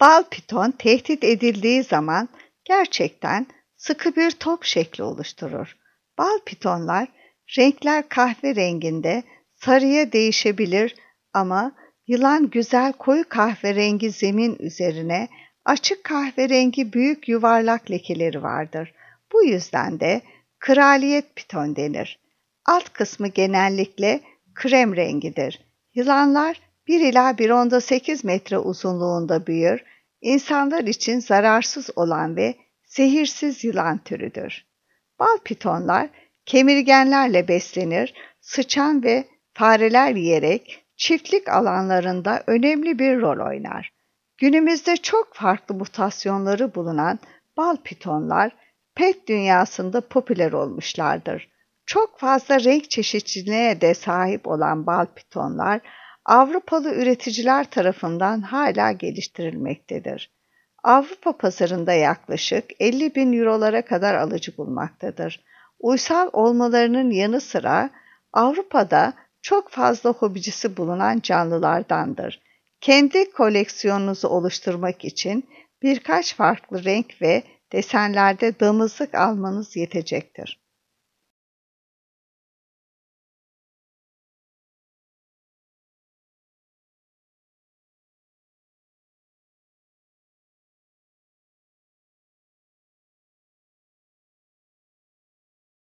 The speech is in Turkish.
Bal piton tehdit edildiği zaman gerçekten sıkı bir top şekli oluşturur. Bal pitonlar renkler kahverenginde sarıya değişebilir ama yılan güzel koyu kahverengi zemin üzerine açık kahverengi büyük yuvarlak lekeleri vardır. Bu yüzden de kraliyet piton denir. Alt kısmı genellikle krem rengidir. Yılanlar 1 ila 1.8 metre uzunluğunda büyür, insanlar için zararsız olan ve zehirsiz yılan türüdür. Bal pitonlar kemirgenlerle beslenir, sıçan ve fareler yiyerek çiftlik alanlarında önemli bir rol oynar. Günümüzde çok farklı mutasyonları bulunan bal pitonlar pet dünyasında popüler olmuşlardır. Çok fazla renk çeşitliliğine de sahip olan bal pitonlar Avrupalı üreticiler tarafından hala geliştirilmektedir. Avrupa pazarında yaklaşık 50 bin eurolara kadar alıcı bulmaktadır. Uysal olmalarının yanı sıra Avrupa'da çok fazla hobicisi bulunan canlılardandır. Kendi koleksiyonunuzu oluşturmak için birkaç farklı renk ve desenlerde damızlık almanız yetecektir.